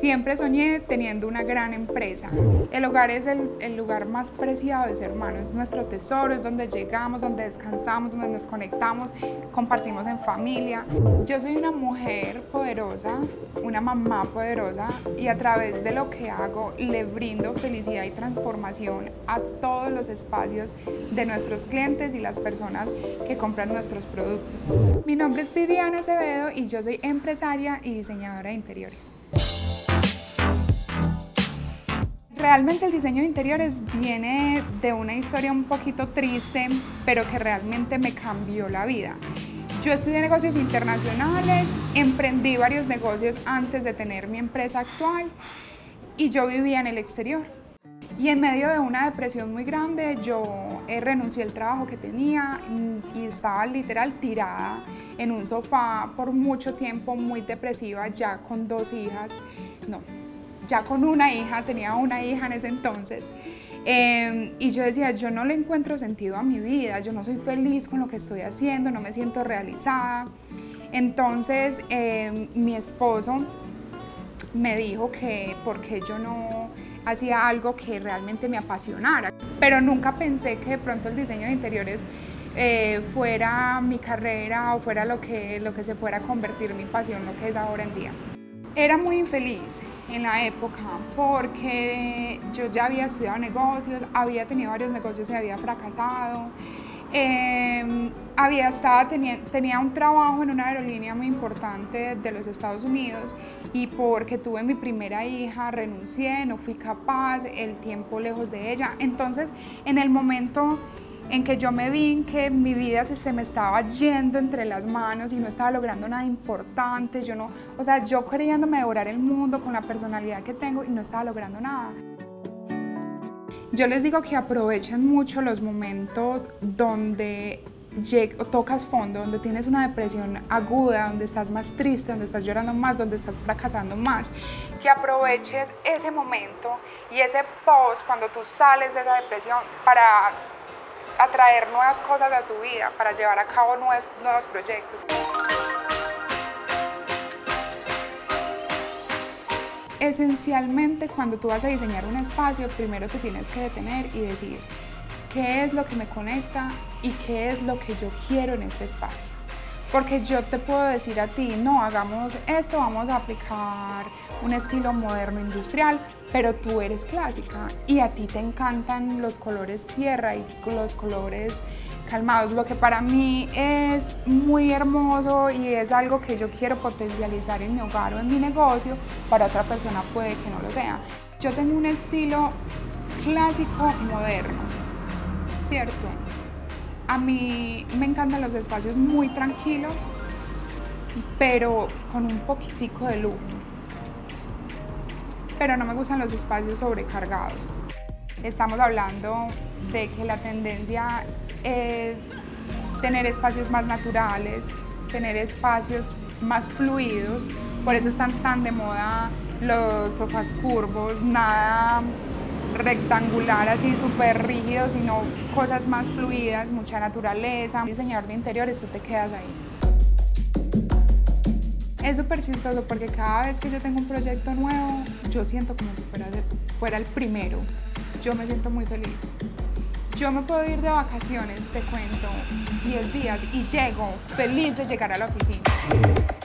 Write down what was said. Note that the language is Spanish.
Siempre soñé teniendo una gran empresa. El hogar es el, lugar más preciado de ser humano, es nuestro tesoro, es donde llegamos, donde descansamos, donde nos conectamos, compartimos en familia. Yo soy una mujer poderosa, una mamá poderosa y a través de lo que hago le brindo felicidad y transformación a todos los espacios de nuestros clientes y las personas que compran nuestros productos. Mi nombre es Viviana Acevedo y yo soy empresaria y diseñadora de interiores. Realmente el diseño de interiores viene de una historia un poquito triste, pero que realmente me cambió la vida. Yo estudié negocios internacionales, emprendí varios negocios antes de tener mi empresa actual y yo vivía en el exterior. Y en medio de una depresión muy grande, yo eh, renuncié al trabajo que tenía y estaba literal tirada en un sofá por mucho tiempo, muy depresiva, ya con dos hijas. No, ya con una hija, tenía una hija en ese entonces. Em, y yo decía, yo no le encuentro sentido a mi vida, yo no soy feliz con lo que estoy haciendo, no me siento realizada. Entonces em, mi esposo me dijo que porque yo no hacía algo que realmente me apasionara, pero nunca pensé que de pronto el diseño de interiores eh, fuera mi carrera o fuera lo que, lo que se fuera a convertir mi pasión, lo que es ahora en día. Era muy infeliz en la época porque yo ya había estudiado negocios, había tenido varios negocios y había fracasado. Em, había estado, tenía, tenía un trabajo en una aerolínea muy importante de los Estados Unidos y porque tuve mi primera hija renuncié, no fui capaz, el tiempo lejos de ella. Entonces, en el momento en que yo me vi que mi vida se, me estaba yendo entre las manos y no estaba logrando nada importante, yo no, o sea, yo queriéndome devorar el mundo con la personalidad que tengo y no estaba logrando nada. Yo les digo que aprovechen mucho los momentos donde tocas fondo, donde tienes una depresión aguda, donde estás más triste, donde estás llorando más, donde estás fracasando más, que aproveches ese momento y ese post cuando tú sales de esa depresión para atraer nuevas cosas a tu vida, para llevar a cabo nuevos, nuevos proyectos. Esencialmente, cuando tú vas a diseñar un espacio, primero te tienes que detener y decir qué es lo que me conecta y qué es lo que yo quiero en este espacio. Porque yo te puedo decir a ti, no, hagamos esto, vamos a aplicar un estilo moderno industrial, pero tú eres clásica y a ti te encantan los colores tierra y los colores calmados, lo que para mí es muy hermoso y es algo que yo quiero potencializar en mi hogar o en mi negocio, para otra persona puede que no lo sea. Yo tengo un estilo clásico moderno, ¿cierto? A mí me encantan los espacios muy tranquilos, pero con un poquitico de lujo. Pero no me gustan los espacios sobrecargados. Estamos hablando de que la tendencia es tener espacios más naturales, tener espacios más fluidos, por eso están tan de moda los sofás curvos, nada rectangular así súper rígido, sino cosas más fluidas, mucha naturaleza. Diseñador de interiores, tú te quedas ahí. Es súper chistoso porque cada vez que yo tengo un proyecto nuevo, yo siento como si fuera, fuera el primero. Yo me siento muy feliz. Yo me puedo ir de vacaciones, te cuento, 10 días y llego feliz de llegar a la oficina.